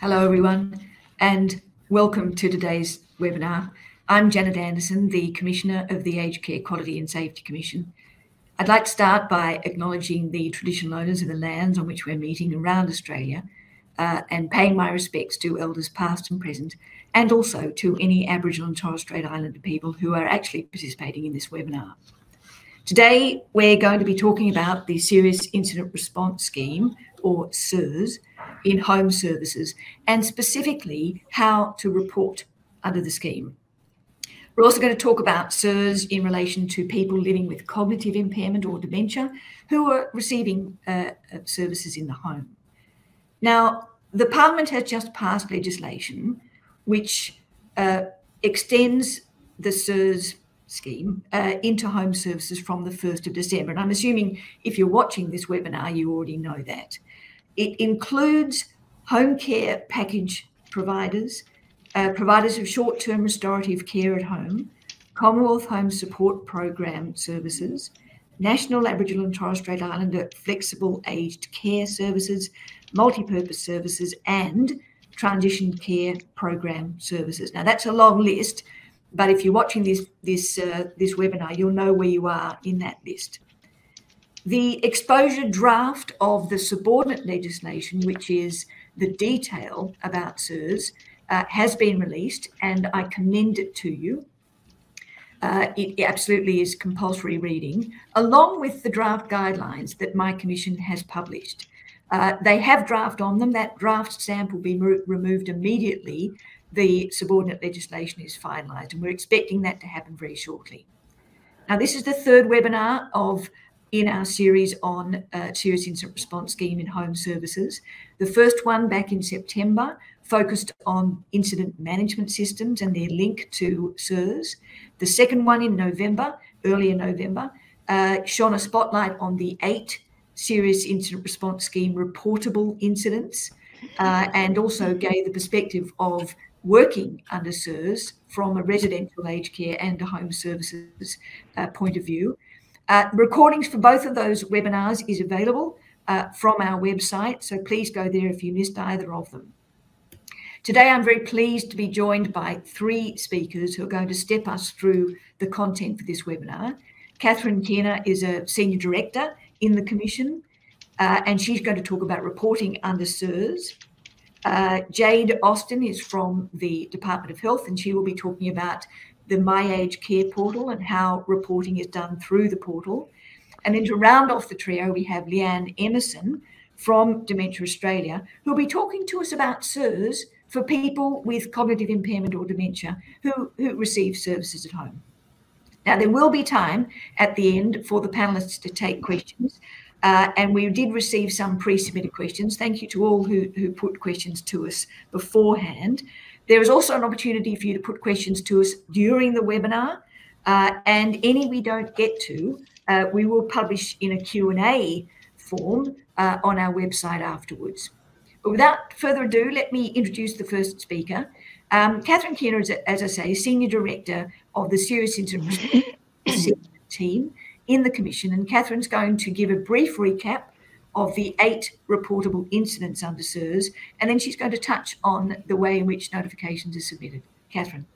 Hello, everyone, and welcome to today's webinar. I'm Janet Anderson, the Commissioner of the Aged Care Quality and Safety Commission. I'd like to start by acknowledging the traditional owners of the lands on which we're meeting around Australia uh, and paying my respects to elders past and present, and also to any Aboriginal and Torres Strait Islander people who are actually participating in this webinar. Today, we're going to be talking about the Serious Incident Response Scheme, or SIRS, in home services and specifically how to report under the scheme. We're also going to talk about SIRS in relation to people living with cognitive impairment or dementia who are receiving uh, uh, services in the home. Now, the Parliament has just passed legislation which uh, extends the SIRS scheme uh, into home services from the 1st of December. And I'm assuming if you're watching this webinar, you already know that. It includes home care package providers, uh, providers of short term restorative care at home, Commonwealth Home Support Program services, National Aboriginal and Torres Strait Islander flexible aged care services, multi purpose services, and transition care program services. Now, that's a long list, but if you're watching this, this, uh, this webinar, you'll know where you are in that list. The exposure draft of the subordinate legislation, which is the detail about SIRS, uh, has been released, and I commend it to you. Uh, it absolutely is compulsory reading, along with the draft guidelines that my commission has published. Uh, they have draft on them. That draft stamp will be re- removed immediately. The subordinate legislation is finalised, and we're expecting that to happen very shortly. Now, this is the third webinar of in our series on uh, serious incident response scheme in home services. The first one back in September focused on incident management systems and their link to SIRS. The second one in November, earlier November, uh, shone a spotlight on the eight serious incident response scheme reportable incidents uh, and also gave the perspective of working under SIRS from a residential aged care and a home services uh, point of view. Uh, recordings for both of those webinars is available uh, from our website, so please go there if you missed either of them. Today, I'm very pleased to be joined by three speakers who are going to step us through the content for this webinar. Catherine Keener is a Senior Director in the Commission, uh, and she's going to talk about reporting under SIRS. Uh, Jade Austin is from the Department of Health, and she will be talking about the My Aged Care portal and how reporting is done through the portal. And then to round off the trio, we have Leanne Emerson from Dementia Australia, who'll be talking to us about SIRS for people with cognitive impairment or dementia who, who receive services at home. Now, there will be time at the end for the panelists to take questions. Uh, and we did receive some pre submitted questions. Thank you to all who, who put questions to us beforehand. There is also an opportunity for you to put questions to us during the webinar, uh, and any we don't get to, uh, we will publish in a Q&A form uh, on our website afterwards. But without further ado, let me introduce the first speaker. Um, Catherine Keener is, as I say, Senior Director of the Serious Incident team in the Commission, and Catherine's going to give a brief recap of the eight reportable incidents under SIRS, and then she's going to touch on the way in which notifications are submitted. Catherine.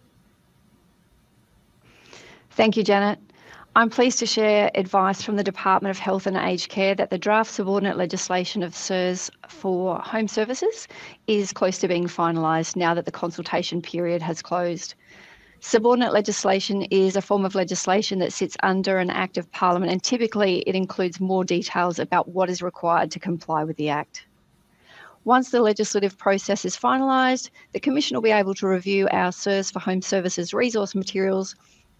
Thank you, Janet. I'm pleased to share advice from the Department of Health and Aged Care that the draft subordinate legislation of SIRS for home services is close to being finalised now that the consultation period has closed. Subordinate legislation is a form of legislation that sits under an Act of Parliament, and typically it includes more details about what is required to comply with the Act. Once the legislative process is finalised, the Commission will be able to review our SIRS for Home Services resource materials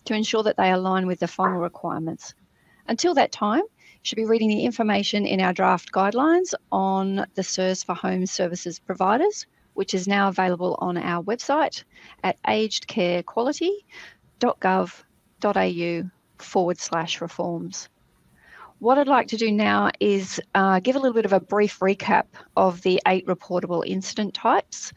to ensure that they align with the final requirements. Until that time, you should be reading the information in our draft guidelines on the SIRS for Home Services providers, which is now available on our website at agedcarequality.gov.au forward slash reforms. What I'd like to do now is uh, give a little bit of a brief recap of the eight reportable incident types.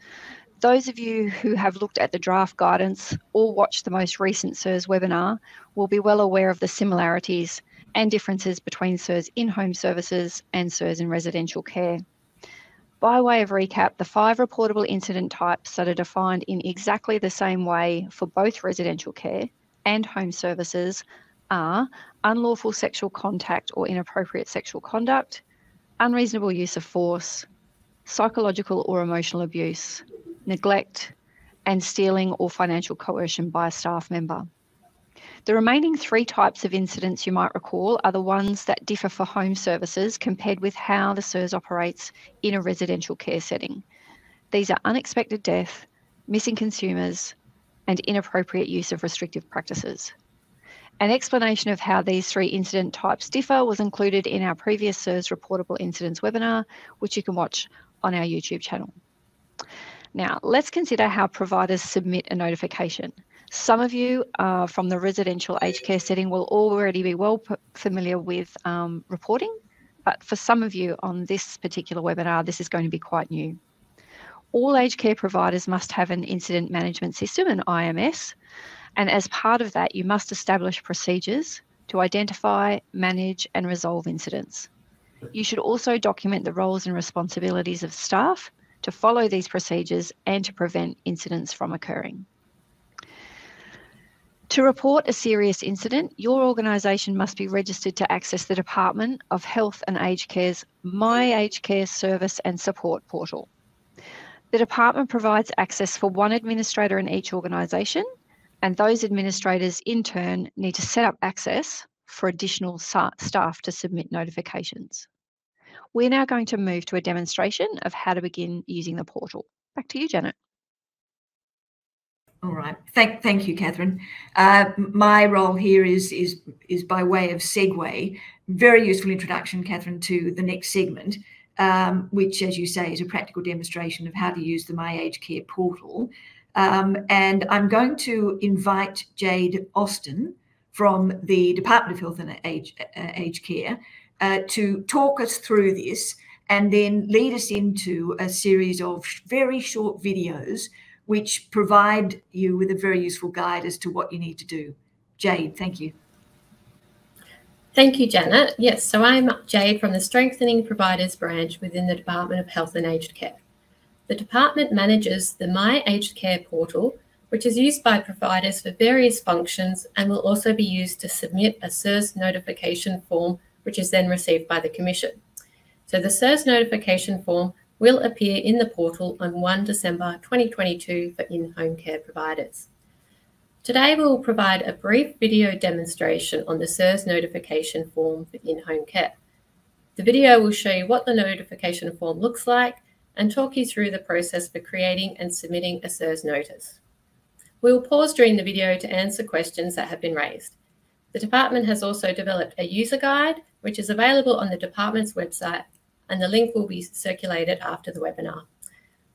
Those of you who have looked at the draft guidance or watched the most recent SIRS webinar will be well aware of the similarities and differences between SIRS in home services and SIRS in residential care. By way of recap, the five reportable incident types that are defined in exactly the same way for both residential care and home services are unlawful sexual contact or inappropriate sexual conduct, unreasonable use of force, psychological or emotional abuse, neglect, and stealing or financial coercion by a staff member. The remaining three types of incidents you might recall are the ones that differ for home services compared with how the SIRS operates in a residential care setting. These are unexpected death, missing consumers, and inappropriate use of restrictive practices. An explanation of how these three incident types differ was included in our previous SIRS reportable incidents webinar, which you can watch on our YouTube channel. Now, let's consider how providers submit a notification. Some of you uh, from the residential aged care setting will already be well familiar with um, reporting, but for some of you on this particular webinar, this is going to be quite new. All aged care providers must have an incident management system, an IMS, and as part of that, you must establish procedures to identify, manage, and resolve incidents. You should also document the roles and responsibilities of staff to follow these procedures and to prevent incidents from occurring. To report a serious incident, your organisation must be registered to access the Department of Health and Aged Care's My Aged Care Service and Support portal. The department provides access for one administrator in each organisation, and those administrators in turn need to set up access for additional staff to submit notifications. We're now going to move to a demonstration of how to begin using the portal. Back to you, Janet. All right. Thank, thank you, Catherine. Uh, my role here is is is by way of segue. Very useful introduction, Catherine, to the next segment, um, which, as you say, is a practical demonstration of how to use the My Age Care portal. Um, and I'm going to invite Jade Austin from the Department of Health and Age, uh, Aged Care uh, to talk us through this and then lead us into a series of very short videos which provide you with a very useful guide as to what you need to do. Jade, thank you. Thank you, Janet. Yes, so I'm Jade from the Strengthening Providers branch within the Department of Health and Aged Care. The department manages the My Aged Care portal, which is used by providers for various functions and will also be used to submit a SIRS notification form, which is then received by the Commission. So the SIRS notification form will appear in the portal on 1 December 2022 for in-home care providers. Today we will provide a brief video demonstration on the SIRS notification form for in-home care. The video will show you what the notification form looks like and talk you through the process for creating and submitting a SIRS notice. We will pause during the video to answer questions that have been raised. The department has also developed a user guide, which is available on the department's website and the link will be circulated after the webinar.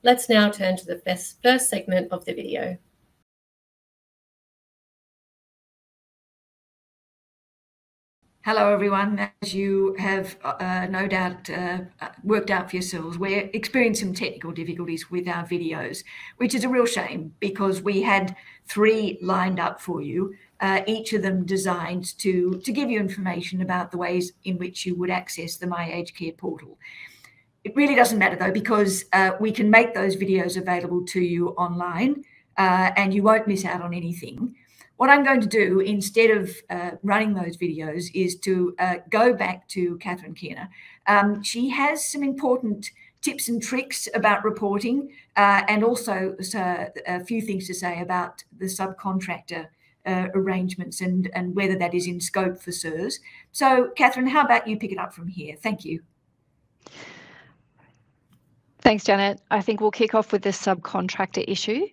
Let's now turn to the first segment of the video. Hello, everyone. As you have uh, no doubt uh, worked out for yourselves, we're experiencing some technical difficulties with our videos, which is a real shame because we had three lined up for you, uh, each of them designed to, to give you information about the ways in which you would access the My Aged Care portal. It really doesn't matter though, because uh, we can make those videos available to you online uh, and you won't miss out on anything. What I'm going to do instead of uh, running those videos is to uh, go back to Catherine Keener. Um, she has some important tips and tricks about reporting uh, and also uh, a few things to say about the subcontractor uh, arrangements and, and whether that is in scope for SIRS. So, Catherine, how about you pick it up from here? Thank you. Thanks, Janet. I think we'll kick off with the subcontractor issue.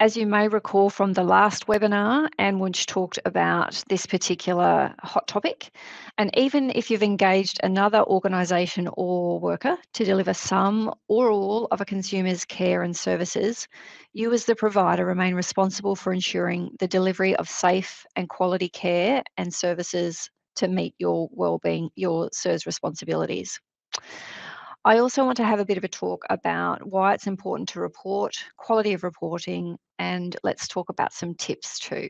As you may recall from the last webinar, Anne Wunsch talked about this particular hot topic. And even if you've engaged another organisation or worker to deliver some or all of a consumer's care and services, you as the provider remain responsible for ensuring the delivery of safe and quality care and services to meet your well-being, your SIRS responsibilities. I also want to have a bit of a talk about why it's important to report, quality of reporting, and let's talk about some tips too.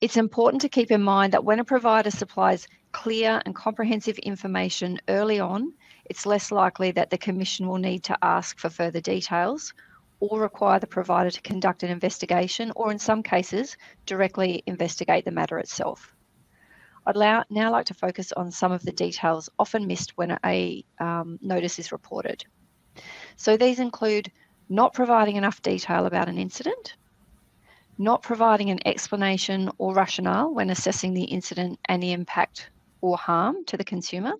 It's important to keep in mind that when a provider supplies clear and comprehensive information early on, it's less likely that the Commission will need to ask for further details or require the provider to conduct an investigation or, in some cases, directly investigate the matter itself. I'd now like to focus on some of the details often missed when a um, notice is reported. So these include not providing enough detail about an incident, not providing an explanation or rationale when assessing the incident and the impact or harm to the consumer,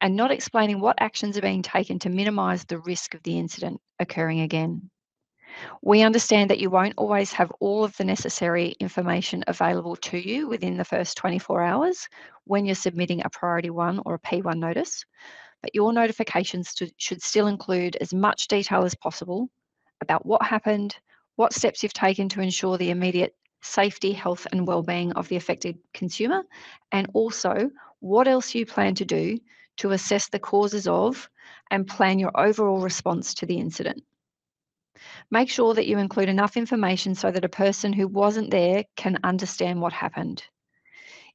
and not explaining what actions are being taken to minimise the risk of the incident occurring again. We understand that you won't always have all of the necessary information available to you within the first 24 hours when you're submitting a priority one or a P1 notice, but your notifications should still include as much detail as possible about what happened, what steps you've taken to ensure the immediate safety, health, and well-being of the affected consumer, and also what else you plan to do to assess the causes of and plan your overall response to the incident. Make sure that you include enough information so that a person who wasn't there can understand what happened.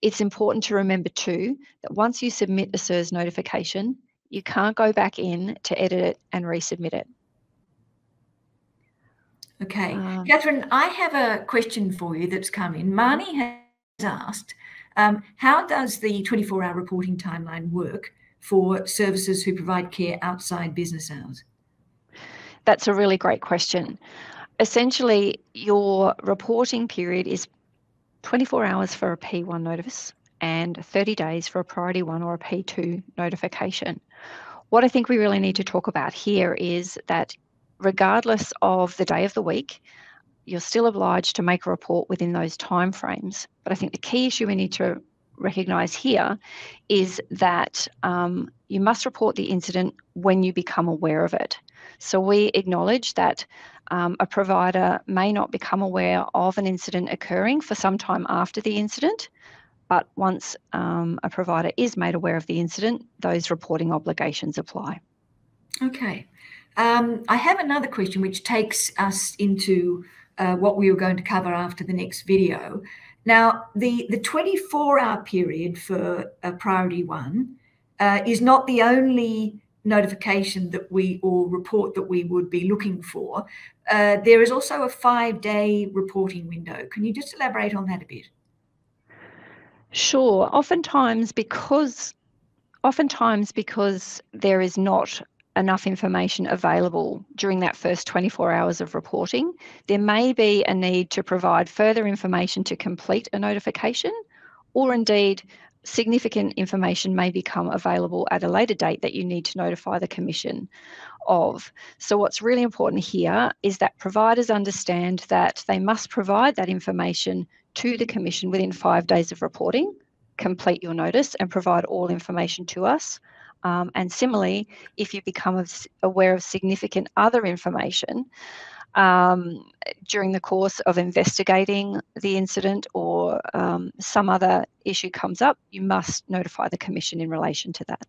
It's important to remember too that once you submit a SIRS notification, you can't go back in to edit it and resubmit it. Okay. Um, Catherine, I have a question for you that's come in. Marnie has asked, um, how does the 24 hour reporting timeline work for services who provide care outside business hours? That's a really great question. Essentially, your reporting period is 24 hours for a P1 notice and 30 days for a priority one or a P2 notification. What I think we really need to talk about here is that regardless of the day of the week, you're still obliged to make a report within those timeframes. But I think the key issue we need to recognise here is that um, you must report the incident when you become aware of it. So we acknowledge that um, a provider may not become aware of an incident occurring for some time after the incident, but once um, a provider is made aware of the incident, those reporting obligations apply. Okay. Um, I have another question which takes us into uh, what we were going to cover after the next video. Now, the, the 24 hour period for a priority one uh, is not the only notification that we or report that we would be looking for. Uh, there is also a five day reporting window. Can you just elaborate on that a bit? Sure. Oftentimes, because oftentimes because there is not enough information available during that first 24 hours of reporting, there may be a need to provide further information to complete a notification, or indeed, significant information may become available at a later date that you need to notify the Commission of. So, what's really important here is that providers understand that they must provide that information to the Commission within five days of reporting, complete your notice, and provide all information to us. Um, and similarly, if you become aware of significant other information um, during the course of investigating the incident or um, some other issue comes up, you must notify the Commission in relation to that.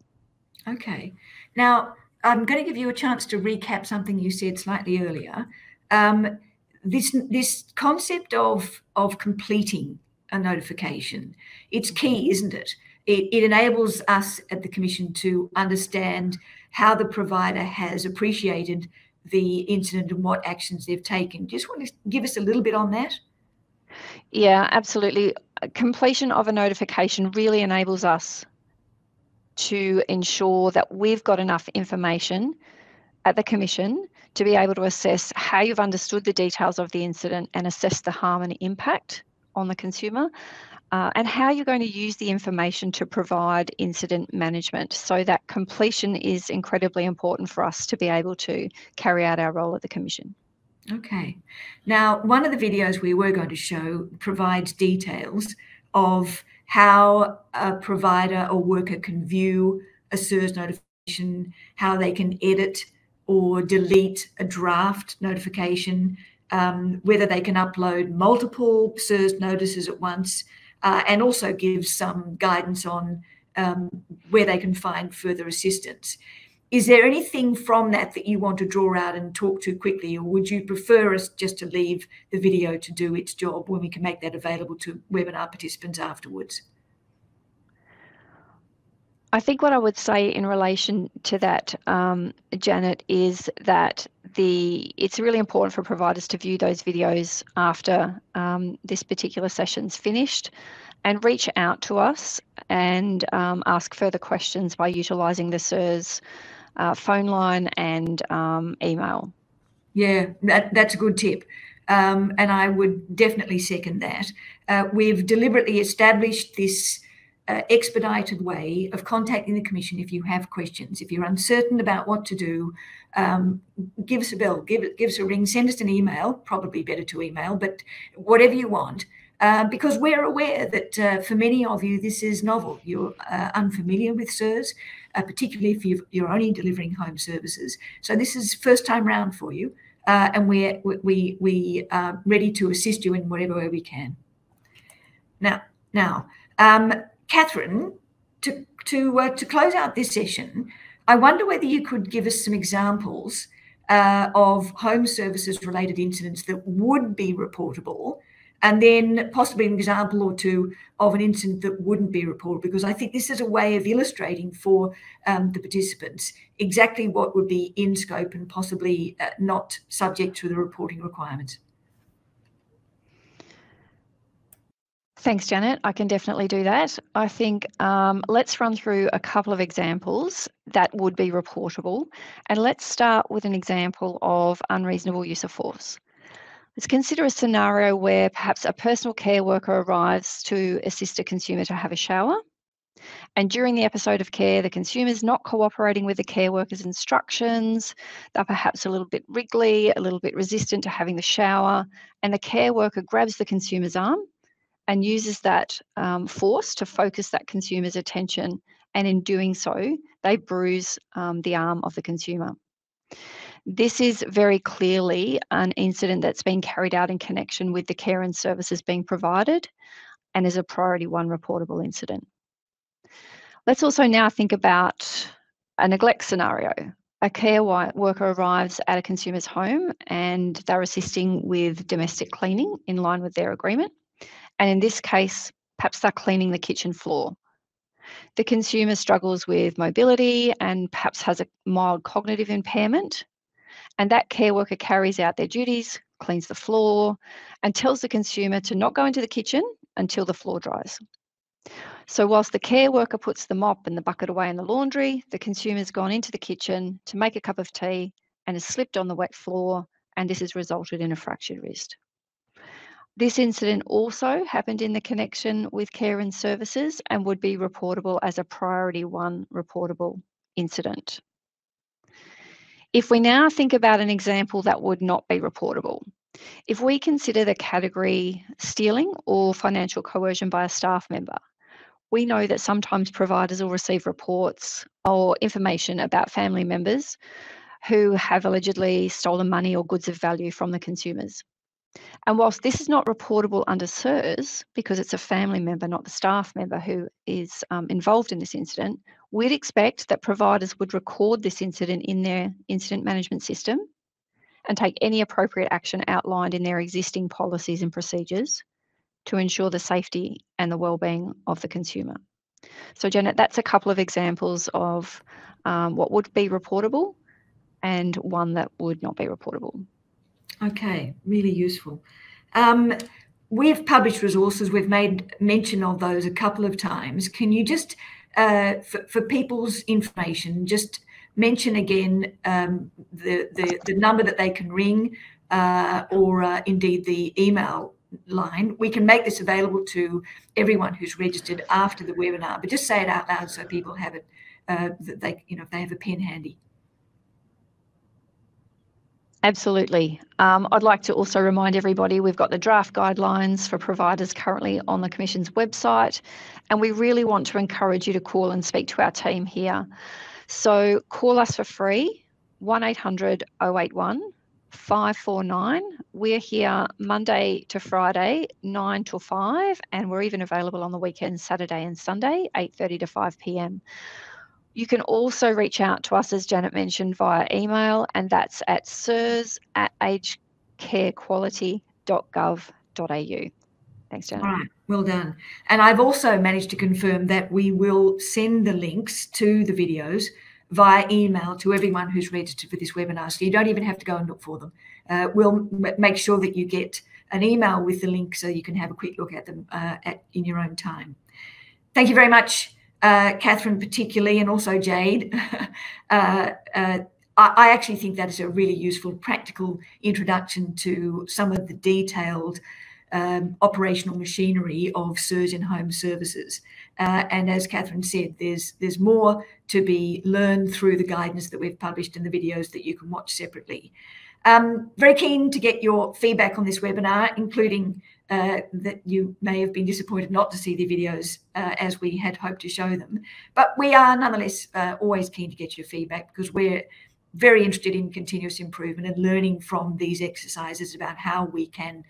Okay. Now, I'm going to give you a chance to recap something you said slightly earlier. Um, this this concept of of completing a notification, it's key, mm-hmm. isn't it? it, it enables us at the Commission to understand how the provider has appreciated the incident and what actions they've taken. Just want to give us a little bit on that? Yeah, absolutely. Uh, completion of a notification really enables us to ensure that we've got enough information at the Commission to be able to assess how you've understood the details of the incident and assess the harm and impact on the consumer uh, and how you're going to use the information to provide incident management. So that completion is incredibly important for us to be able to carry out our role at the Commission. Okay. Now, one of the videos we were going to show provides details of how a provider or worker can view a SIRS notification, how they can edit or delete a draft notification, um, whether they can upload multiple SIRS notices at once, uh, and also gives some guidance on um, where they can find further assistance. Is there anything from that that you want to draw out and talk to quickly, or would you prefer us just to leave the video to do its job when we can make that available to webinar participants afterwards? I think what I would say in relation to that, um, Janet, is that the it's really important for providers to view those videos after um, this particular session's finished and reach out to us and um, ask further questions by utilising the SIRS uh, phone line and um, email. Yeah, that, that's a good tip. Um, and I would definitely second that. Uh, we've deliberately established this uh, expedited way of contacting the Commission if you have questions. If you're uncertain about what to do, um, give us a bell, give, give us a ring, send us an email, probably better to email, but whatever you want. Uh, because we're aware that uh, for many of you, this is novel. You're uh, unfamiliar with SIRS, uh, particularly if you are only delivering home services. So this is first time round for you, uh, and we're, we, we are ready to assist you in whatever way we can. Now, now um, Catherine, to, to, to close out this session, I wonder whether you could give us some examples of home services related incidents that would be reportable and then possibly an example or two of an incident that wouldn't be reported, because I think this is a way of illustrating for um, the participants exactly what would be in scope and possibly uh, not subject to the reporting requirements. Thanks, Janet. I can definitely do that. I think um, let's run through a couple of examples that would be reportable. And let's start with an example of unreasonable use of force. Let's consider a scenario where perhaps a personal care worker arrives to assist a consumer to have a shower. And during the episode of care, the consumer is not cooperating with the care worker's instructions. They're perhaps a little bit wriggly, a little bit resistant to having the shower. And the care worker grabs the consumer's arm and uses that um, force to focus that consumer's attention. And in doing so, they bruise um, the arm of the consumer. This is very clearly an incident that's been carried out in connection with the care and services being provided and is a priority one reportable incident. Let's also now think about a neglect scenario. A care worker arrives at a consumer's home and they're assisting with domestic cleaning in line with their agreement. And in this case, perhaps they're cleaning the kitchen floor. The consumer struggles with mobility and perhaps has a mild cognitive impairment and that care worker carries out their duties, cleans the floor, and tells the consumer to not go into the kitchen until the floor dries. So, whilst the care worker puts the mop and the bucket away in the laundry, the consumer's gone into the kitchen to make a cup of tea and has slipped on the wet floor, and this has resulted in a fractured wrist. This incident also happened in the connection with care and services and would be reportable as a priority one reportable incident. If we now think about an example that would not be reportable, if we consider the category stealing or financial coercion by a staff member, we know that sometimes providers will receive reports or information about family members who have allegedly stolen money or goods of value from the consumers. And whilst this is not reportable under SIRS, because it's a family member, not the staff member who is um, involved in this incident, We'd expect that providers would record this incident in their incident management system and take any appropriate action outlined in their existing policies and procedures to ensure the safety and the well-being of the consumer. So Janet, that's a couple of examples of um, what would be reportable and one that would not be reportable. Okay, really useful. Um, we've published resources, we've made mention of those a couple of times. Can you just uh, for, for, people's information, just mention again um, the, the, the, number that they can ring uh, or uh, indeed the email line. We can make this available to everyone who's registered after the webinar, but just say it out loud so people have it, uh, that they, you know, if they have a pen handy. Absolutely. Um, I'd like to also remind everybody we've got the draft guidelines for providers currently on the Commission's website, and we really want to encourage you to call and speak to our team here. So call us for free, 1800 081 549. We're here Monday to Friday, 9 till 5, and we're even available on the weekends, Saturday and Sunday, 8.30 to 5 p.m. You can also reach out to us, as Janet mentioned, via email, and that's at sirs at agedcarequality.gov.au. Thanks, Janet. All right, well done. And I've also managed to confirm that we will send the links to the videos via email to everyone who's registered for this webinar. So you don't even have to go and look for them. Uh, we'll make sure that you get an email with the link so you can have a quick look at them uh, at, in your own time. Thank you very much, uh, Catherine, particularly, and also Jade. Uh, uh, I, actually think that is a really useful, practical introduction to some of the detailed um, operational machinery of SIRS in home services. Uh, and as Catherine said, there's there's more to be learned through the guidance that we've published in the videos that you can watch separately. Um, very keen to get your feedback on this webinar, including uh, that you may have been disappointed not to see the videos uh, as we had hoped to show them. But we are nonetheless uh, always keen to get your feedback because we're very interested in continuous improvement and learning from these exercises about how we can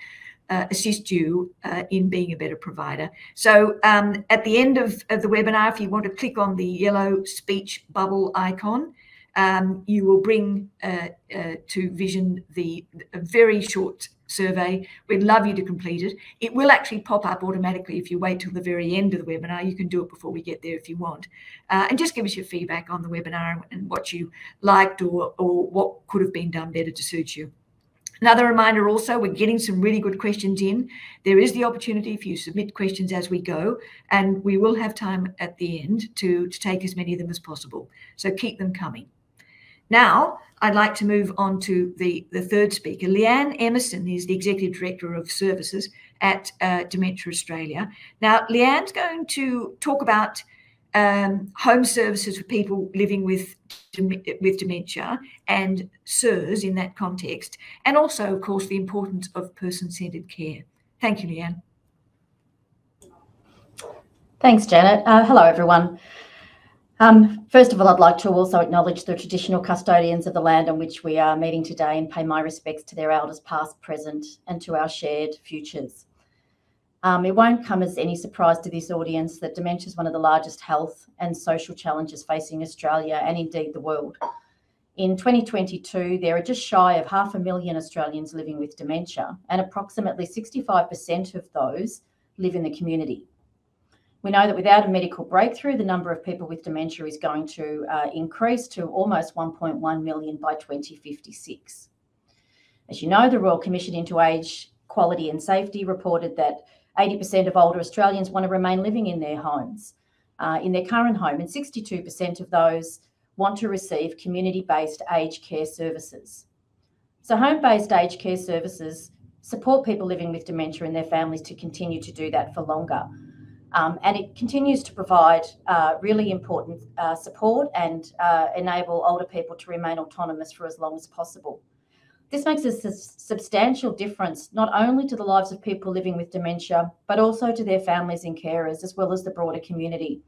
uh, assist you uh, in being a better provider. So um, at the end of, of, the webinar, if you want to click on the yellow speech bubble icon, um, you will bring to vision the very short survey. We'd love you to complete it. It will actually pop up automatically if you wait till the very end of the webinar. You can do it before we get there if you want. Uh, and just give us your feedback on the webinar and what you liked or, or what could have been done better to suit you. Another reminder also, we're getting some really good questions in. There is the opportunity for you to submit questions as we go, and we will have time at the end to, to take as many of them as possible. So keep them coming. Now, I'd like to move on to the, the third speaker. Leanne Emerson is the Executive Director of Services at uh, Dementia Australia. Now, Leanne's going to talk about um, home services for people living with with dementia and SIRS in that context, and also, of course, the importance of person-centred care. Thank you, Leanne. Thanks, Janet. Uh, hello, everyone. Um, first of all, I'd like to also acknowledge the traditional custodians of the land on which we are meeting today and pay my respects to their elders past, present, and to our shared futures. Um, it won't come as any surprise to this audience that dementia is one of the largest health and social challenges facing Australia and indeed the world. In 2022, there are just shy of half a million Australians living with dementia, and approximately 65% of those live in the community. We know that without a medical breakthrough, the number of people with dementia is going to uh, increase to almost 1.1 million by 2056. As you know, the Royal Commission into Age Quality and Safety reported that 80% of older Australians want to remain living in their homes, uh, in their current home, and 62% of those want to receive community based aged care services. So, home based aged care services support people living with dementia and their families to continue to do that for longer. Um, and it continues to provide uh, really important uh, support and uh, enable older people to remain autonomous for as long as possible. This makes a substantial difference not only to the lives of people living with dementia, but also to their families and carers, as well as the broader community.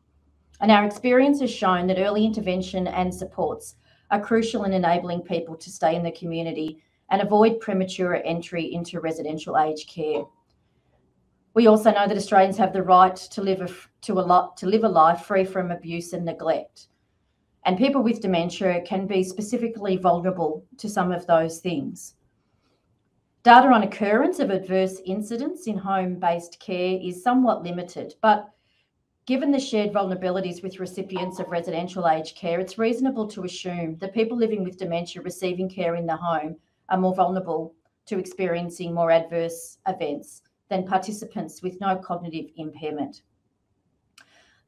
And our experience has shown that early intervention and supports are crucial in enabling people to stay in the community and avoid premature entry into residential aged care. We also know that Australians have the right to live a, to a to live a life free from abuse and neglect. And people with dementia can be specifically vulnerable to some of those things. Data on occurrence of adverse incidents in home based care is somewhat limited, but given the shared vulnerabilities with recipients of residential aged care, it's reasonable to assume that people living with dementia receiving care in the home are more vulnerable to experiencing more adverse events than participants with no cognitive impairment.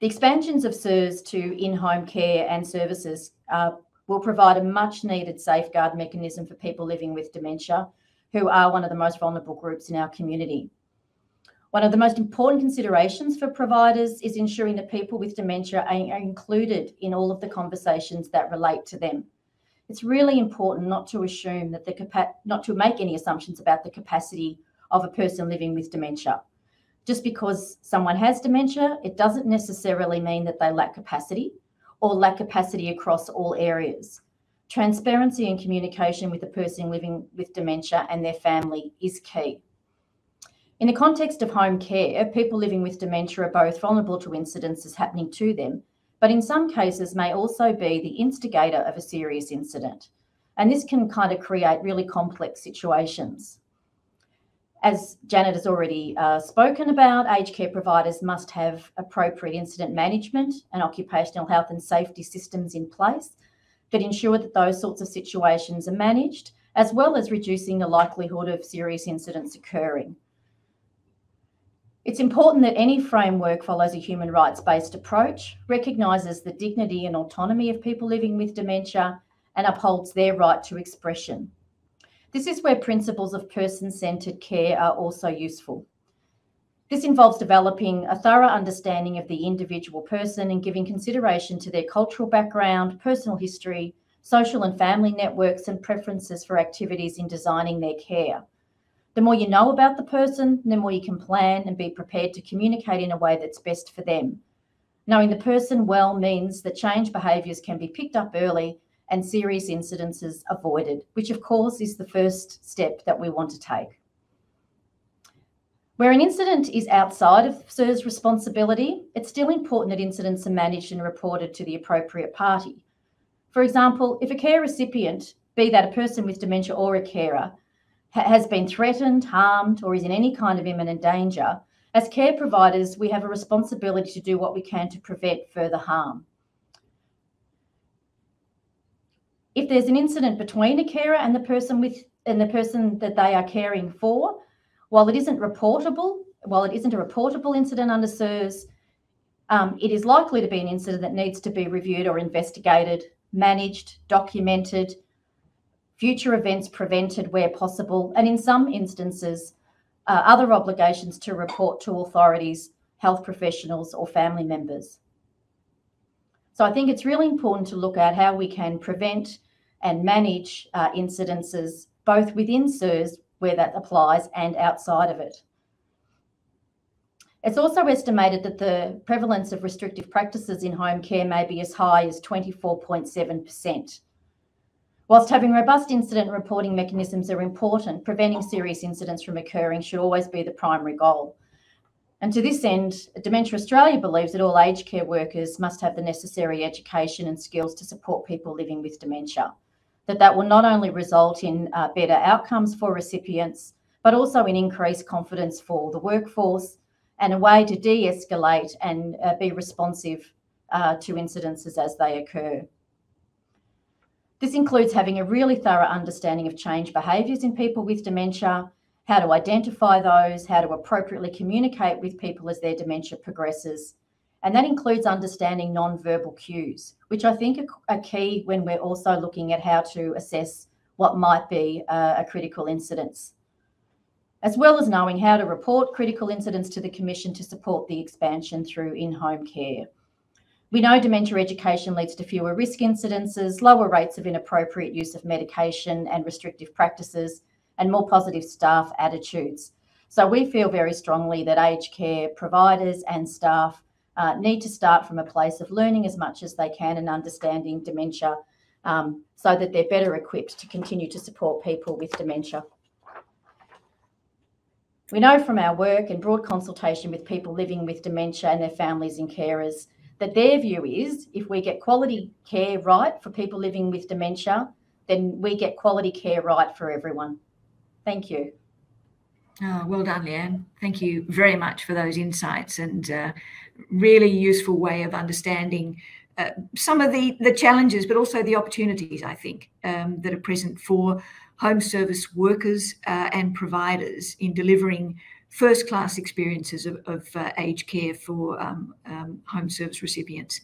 The expansions of SIRS to in-home care and services uh, will provide a much needed safeguard mechanism for people living with dementia, who are one of the most vulnerable groups in our community. One of the most important considerations for providers is ensuring that people with dementia are, included in all of the conversations that relate to them. It's really important not to assume that the not to make any assumptions about the capacity of a person living with dementia. Just because someone has dementia, it doesn't necessarily mean that they lack capacity or lack capacity across all areas. Transparency and communication with the person living with dementia and their family is key. In the context of home care, people living with dementia are both vulnerable to incidences happening to them, but in some cases may also be the instigator of a serious incident. And this can kind of create really complex situations. As Janet has already uh, spoken about, aged care providers must have appropriate incident management and occupational health and safety systems in place that ensure that those sorts of situations are managed, as well as reducing the likelihood of serious incidents occurring. It's important that any framework follows a human rights based approach, recognises the dignity and autonomy of people living with dementia, and upholds their right to expression. This is where principles of person centred care are also useful. This involves developing a thorough understanding of the individual person and giving consideration to their cultural background, personal history, social and family networks, and preferences for activities in designing their care. The more you know about the person, the more you can plan and be prepared to communicate in a way that's best for them. Knowing the person well means that change behaviours can be picked up early and serious incidences avoided, which of course is the first step that we want to take. Where an incident is outside of SIRS responsibility, it's still important that incidents are managed and reported to the appropriate party. For example, if a care recipient, be that a person with dementia or a carer, has been threatened, harmed, or is in any kind of imminent danger, as care providers, we have a responsibility to do what we can to prevent further harm. If there's an incident between a carer and the person with and the person that they are caring for, while it isn't reportable, while it isn't a reportable incident under SIRS, um, it is likely to be an incident that needs to be reviewed or investigated, managed, documented, future events prevented where possible, and in some instances, uh, other obligations to report to authorities, health professionals, or family members. So I think it's really important to look at how we can prevent and manage uh, incidences both within SIRS where that applies and outside of it. It's also estimated that the prevalence of restrictive practices in home care may be as high as 24.7%. Whilst having robust incident reporting mechanisms are important, preventing serious incidents from occurring should always be the primary goal. And to this end, Dementia Australia believes that all aged care workers must have the necessary education and skills to support people living with dementia. That that will not only result in uh, better outcomes for recipients, but also in increased confidence for the workforce and a way to de-escalate and uh, be responsive uh, to incidences as they occur. This includes having a really thorough understanding of change behaviours in people with dementia, how to identify those, how to appropriately communicate with people as their dementia progresses. And that includes understanding non-verbal cues, which I think are, key when we're also looking at how to assess what might be a, critical incidence, as well as knowing how to report critical incidents to the Commission to support the expansion through in-home care. We know dementia education leads to fewer risk incidences, lower rates of inappropriate use of medication and restrictive practices, and more positive staff attitudes. So we feel very strongly that aged care providers and staff uh, need to start from a place of learning as much as they can and understanding dementia um, so that they're better equipped to continue to support people with dementia. We know from our work and broad consultation with people living with dementia and their families and carers that their view is if we get quality care right for people living with dementia, then we get quality care right for everyone. Thank you. Oh, well done, Leanne. Thank you very much for those insights and uh, really useful way of understanding uh, some of the, the challenges, but also the opportunities, I think, um, that are present for home service workers uh, and providers in delivering first class experiences of, of uh, aged care for um, um, home service recipients.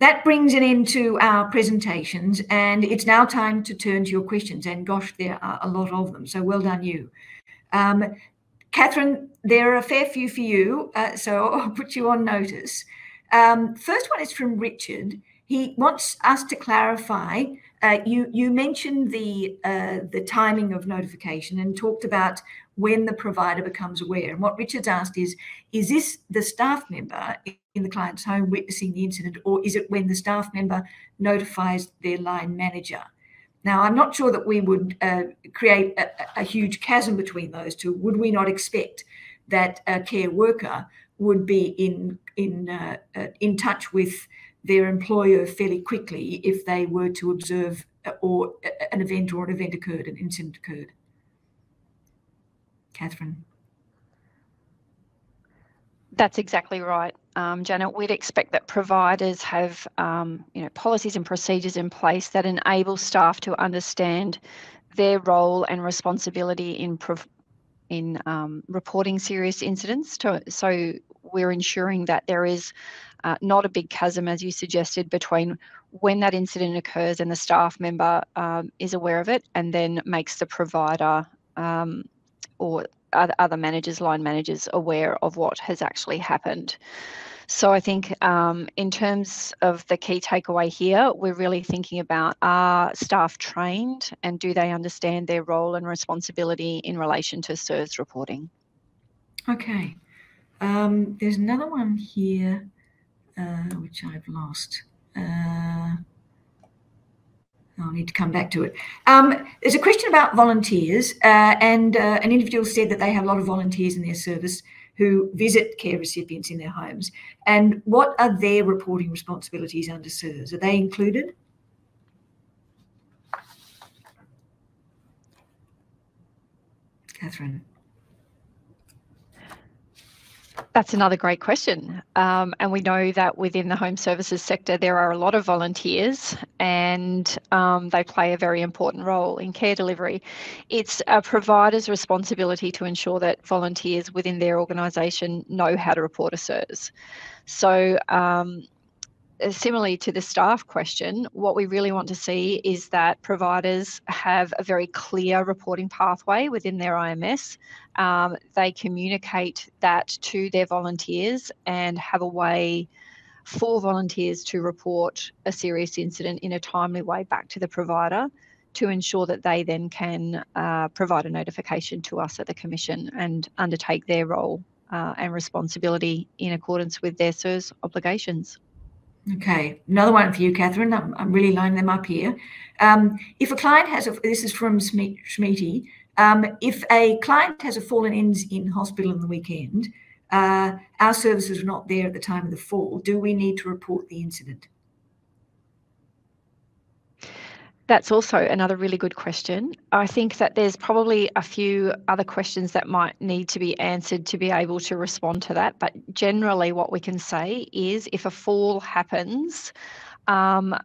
That brings an end to our presentations, and it's now time to turn to your questions. And gosh, there are a lot of them, so well done, you. Um, Catherine, there are a fair few for you, uh, so I'll put you on notice. Um, first one is from Richard. He wants us to clarify. Uh, you you mentioned the uh, the timing of notification and talked about when the provider becomes aware. And what Richard's asked is, is this the staff member in the client's home witnessing the incident, or is it when the staff member notifies their line manager? Now, I'm not sure that we would uh, create a, a, huge chasm between those two. Would we not expect that a care worker would be in in uh, uh, in touch with their employer fairly quickly if they were to observe uh, or uh, an event or an event occurred, an incident occurred? Catherine. That's exactly right, um, Janet. We'd expect that providers have, um, you know, policies and procedures in place that enable staff to understand their role and responsibility in in um, reporting serious incidents. To, so we're ensuring that there is uh, not a big chasm, as you suggested, between when that incident occurs and the staff member um, is aware of it and then makes the provider um, or other managers, line managers, aware of what has actually happened. So I think um, in terms of the key takeaway here, we're really thinking about are staff trained and do they understand their role and responsibility in relation to SIRS reporting? Okay. Um, there's another one here uh, which I've lost. Uh, I'll need to come back to it. Um, there's a question about volunteers, uh, and uh, an individual said that they have a lot of volunteers in their service who visit care recipients in their homes. And what are their reporting responsibilities under SIRS? Are they included? Catherine. That's another great question. Um, and we know that within the home services sector, there are a lot of volunteers and um, they play a very important role in care delivery. It's a provider's responsibility to ensure that volunteers within their organisation know how to report a SIRS. So um, similarly to the staff question, what we really want to see is that providers have a very clear reporting pathway within their IMS. Um, they communicate that to their volunteers and have a way for volunteers to report a serious incident in a timely way back to the provider to ensure that they then can uh, provide a notification to us at the Commission and undertake their role uh, and responsibility in accordance with their SIRS obligations. Okay, another one for you, Catherine. I'm, I'm really lining them up here. Um, if a client has a, this is from Schmeety, um, if a client has a fall and ends in hospital on the weekend, uh, our services are not there at the time of the fall, do we need to report the incident? That's also another really good question. I think that there's probably a few other questions that might need to be answered to be able to respond to that. But generally, what we can say is if a fall happens, um,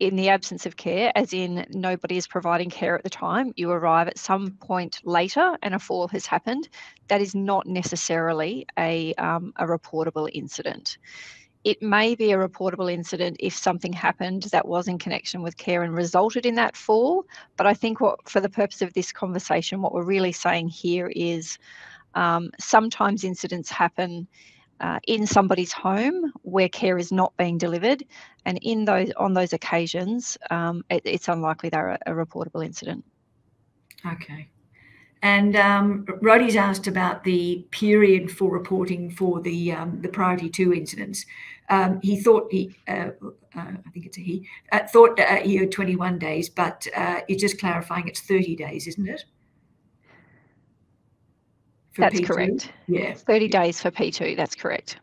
in the absence of care, as in nobody is providing care at the time, you arrive at some point later and a fall has happened, that is not necessarily a, um, a reportable incident. It may be a reportable incident if something happened that was in connection with care and resulted in that fall. But I think what, for the purpose of this conversation, what we're really saying here is um, sometimes incidents happen uh, in somebody's home where care is not being delivered, and in those on those occasions, um, it, it's unlikely they're a, a reportable incident. Okay. And um, asked about the period for reporting for the um, the priority two incidents. Um, he thought he, uh, uh, I think it's a he, uh, thought uh, he had 21 days, but uh, it's just clarifying it's 30 days, isn't it? For that's P2? correct. Yeah. 30 days for P2, that's correct.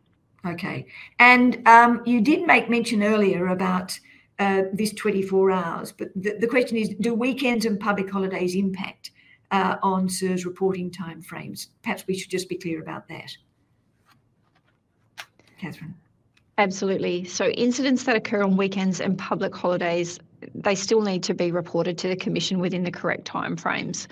Okay. And um, you did make mention earlier about uh, this 24 hours, but the, the question is do weekends and public holidays impact? uh, on SIRS reporting timeframes. Perhaps we should just be clear about that. Catherine. Absolutely. So incidents that occur on weekends and public holidays, they still need to be reported to the Commission within the correct timeframes.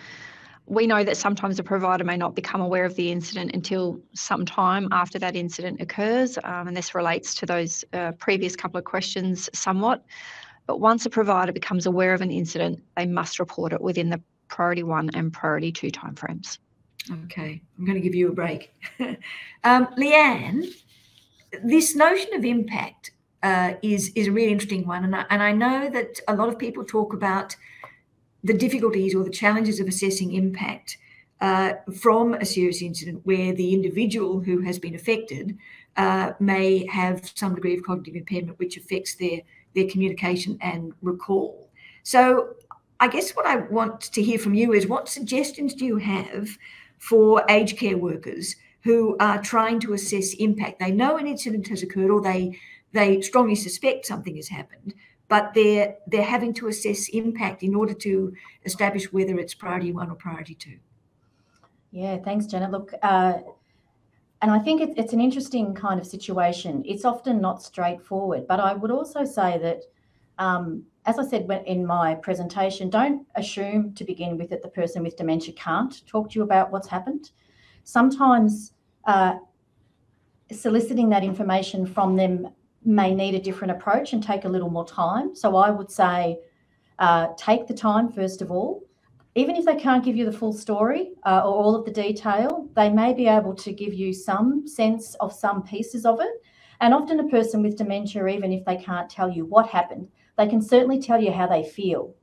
We know that sometimes a provider may not become aware of the incident until some time after that incident occurs, um, and this relates to those uh, previous couple of questions somewhat. But once a provider becomes aware of an incident, they must report it within the priority one and priority two timeframes. Okay, I'm going to give you a break. um, Leanne, this notion of impact uh, is is a really interesting one, and I, and I know that a lot of people talk about the difficulties or the challenges of assessing impact uh, from a serious incident where the individual who has been affected uh, may have some degree of cognitive impairment which affects their their communication and recall. So I guess what I want to hear from you is what suggestions do you have for aged care workers who are trying to assess impact? They know an incident has occurred or they they strongly suspect something has happened, but they're they're having to assess impact in order to establish whether it's priority one or priority two. Yeah, thanks, Janet. Look, uh, and I think it's, it's an interesting kind of situation. It's often not straightforward, but I would also say that, um, as I said in my presentation, don't assume to begin with that the person with dementia can't talk to you about what's happened. Sometimes uh, soliciting that information from them may need a different approach and take a little more time. So I would say uh, take the time, first of all. Even if they can't give you the full story uh, or all of the detail, they may be able to give you some sense of some pieces of it. And often, a person with dementia, even if they can't tell you what happened, they can certainly tell you how they feel.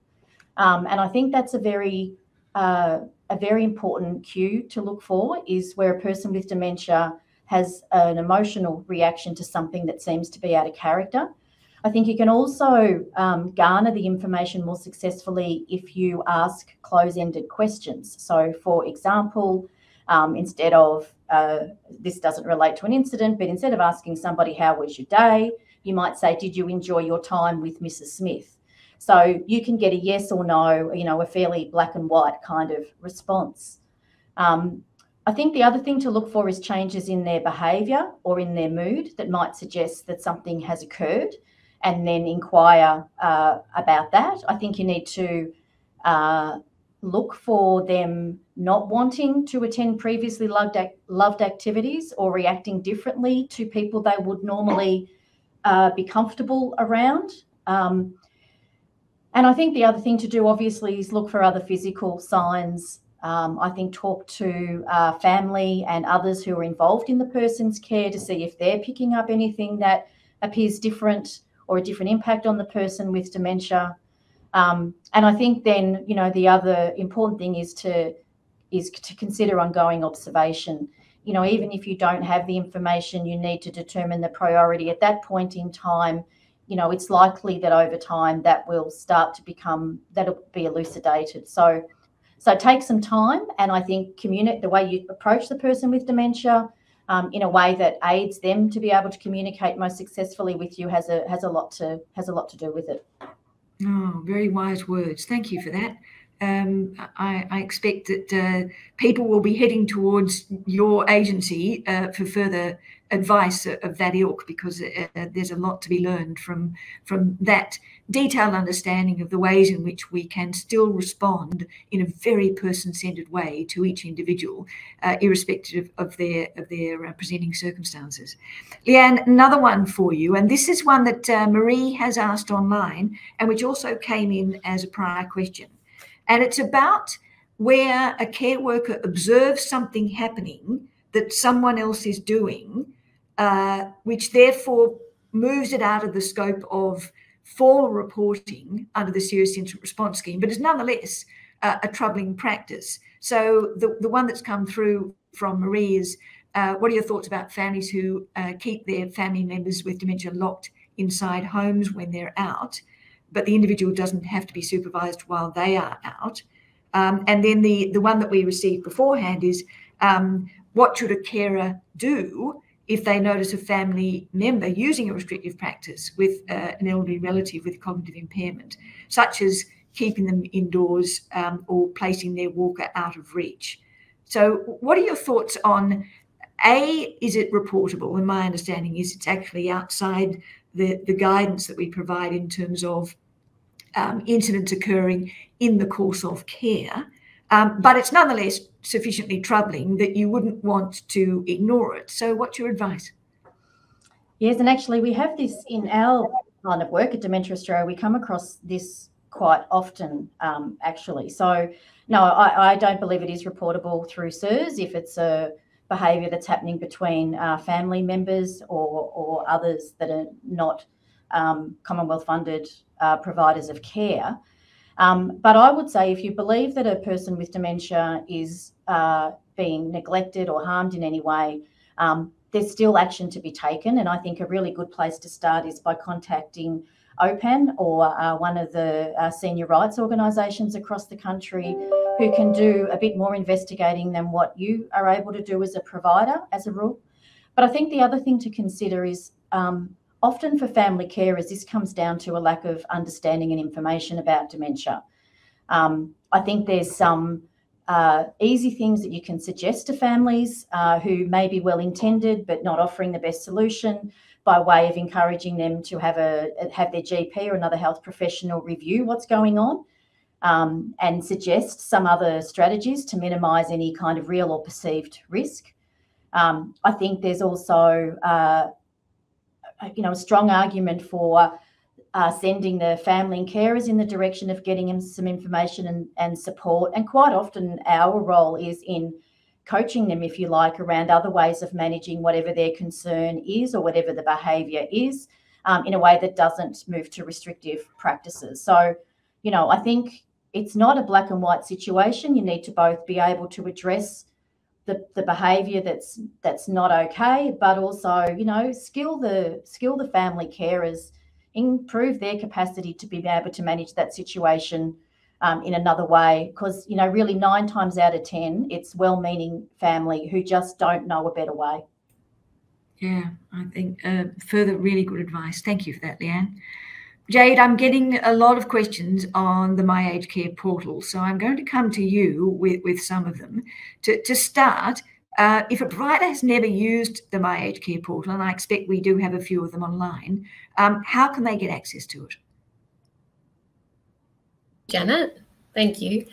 Um, and I think that's a very uh, a very important cue to look for is where a person with dementia has an emotional reaction to something that seems to be out of character. I think you can also um, garner the information more successfully if you ask close ended questions. So, for example, um, instead of uh, this doesn't relate to an incident, but instead of asking somebody, How was your day? you might say, Did you enjoy your time with Mrs. Smith? So you can get a yes or no, you know, a fairly black and white kind of response. Um, I think the other thing to look for is changes in their behaviour or in their mood that might suggest that something has occurred and then inquire uh, about that. I think you need to uh, look for them not wanting to attend previously loved, loved activities or reacting differently to people they would normally uh, be comfortable around. Um, and I think the other thing to do, obviously, is look for other physical signs um, I think talk to uh, family and others who are involved in the person's care to see if they're picking up anything that appears different or a different impact on the person with dementia. Um, and I think then, you know, the other important thing is to is to consider ongoing observation. You know, even if you don't have the information, you need to determine the priority at that point in time. You know, it's likely that over time that will start to become that'll be elucidated. So so take some time, and I think communicate the way you approach the person with dementia um, in a way that aids them to be able to communicate most successfully with you has a has a lot to has a lot to do with it. Oh, very wise words. Thank you for that. Um, I, I, expect that uh, people will be heading towards your agency uh, for further advice of that ilk because uh, there's a lot to be learned from from that detailed understanding of the ways in which we can still respond in a very person-centered way to each individual, uh, irrespective of their of their uh, presenting circumstances. Leanne, another one for you, and this is one that uh, Marie has asked online, and which also came in as a prior question, and it's about where a care worker observes something happening that someone else is doing uh, which therefore moves it out of the scope of formal reporting under the Serious Incident Response Scheme, but is nonetheless uh, a troubling practice. So the, the one that's come through from Marie is uh, what are your thoughts about families who uh, keep their family members with dementia locked inside homes when they're out, but the individual doesn't have to be supervised while they are out? Um, and then the, the one that we received beforehand is um, what should a carer do if they notice a family member using a restrictive practice with uh, an elderly relative with cognitive impairment, such as keeping them indoors um, or placing their walker out of reach. So, what are your thoughts on A, is it reportable? And my understanding is it's actually outside the, the guidance that we provide in terms of um, incidents occurring in the course of care. Um, but it's nonetheless sufficiently troubling that you wouldn't want to ignore it. So, what's your advice? Yes, and actually, we have this in our line of work at Dementia Australia. We come across this quite often, um, actually. So, no, I, I, don't believe it is reportable through SIRS if it's a behaviour that's happening between uh, family members or, or others that are not um, Commonwealth funded uh, providers of care. Um, but I would say if you believe that a person with dementia is uh, being neglected or harmed in any way, um, there's still action to be taken. And I think a really good place to start is by contacting OPAN or uh, one of the uh, senior rights organisations across the country who can do a bit more investigating than what you are able to do as a provider, as a rule. But I think the other thing to consider is um, often for family carers, this comes down to a lack of understanding and information about dementia. Um, I think there's some uh, easy things that you can suggest to families uh, who may be well intended but not offering the best solution by way of encouraging them to have a have their GP or another health professional review what's going on um, and suggest some other strategies to minimise any kind of real or perceived risk. Um, I think there's also uh, you know a strong argument for uh, sending the family and carers in the direction of getting them some information and, and support. And quite often, our role is in coaching them, if you like, around other ways of managing whatever their concern is or whatever the behaviour is um, in a way that doesn't move to restrictive practices. So, you know, I think it's not a black and white situation. You need to both be able to address the, the behavior that's that's not okay, but also, you know, skill the skill the family carers improve their capacity to be able to manage that situation um, in another way. Because, you know, really nine times out of 10, it's well meaning family who just don't know a better way. Yeah, I think uh, further really good advice. Thank you for that, Leanne. Jade, I'm getting a lot of questions on the My Aged Care portal, so I'm going to come to you with, with some of them. To, to start, uh, if a provider has never used the My Aged Care portal, and I expect we do have a few of them online, um, how can they get access to it? Janet, thank you.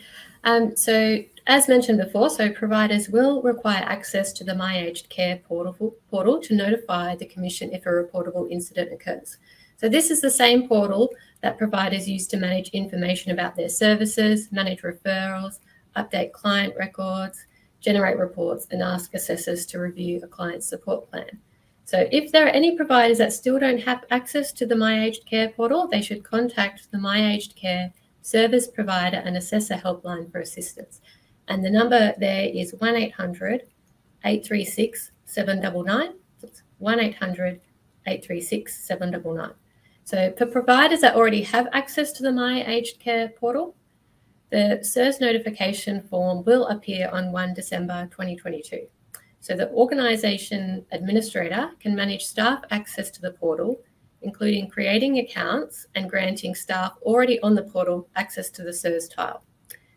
Um, so, as mentioned before, so providers will require access to the My Aged Care portal, portal to notify the Commission if a reportable incident occurs. So, this is the same portal that providers use to manage information about their services, manage referrals, update client records, generate reports, and ask assessors to review a client's support plan. So if there are any providers that still don't have access to the My Aged Care portal, they should contact the My Aged Care service provider and assessor helpline for assistance. And the number there is 1800 836 799. It's 1800 836 799. So for providers that already have access to the My Aged Care portal, the SIRS notification form will appear on 1 December 2022. So the organisation administrator can manage staff access to the portal, including creating accounts and granting staff already on the portal access to the SIRS tile.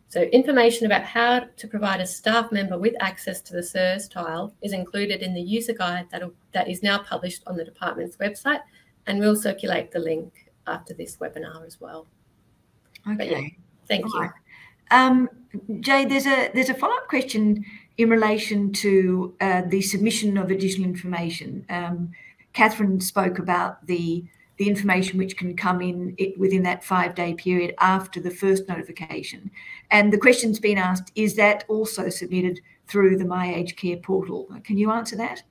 So information about how to provide a staff member with access to the SIRS tile is included in the user guide that, that is now published on the department's website and we'll circulate the link after this webinar as well. Okay. Thank All you. Right. Um, Jay, there's a there's a follow up question in relation to uh, the submission of additional information. Um, Catherine spoke about the the information which can come in it, within that five day period after the first notification. And the question's been asked: Is that also submitted through the My Aged Care portal? Can you answer that?